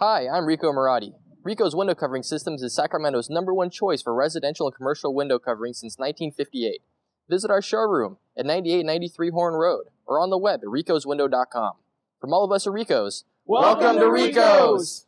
Hi, I'm Rico Marotti. Rico's Window Covering Systems is Sacramento's number one choice for residential and commercial window covering since 1958. Visit our showroom at 9893 Horn Road or on the web at ricoswindow.com. From all of us at Rico's, Welcome to Rico's!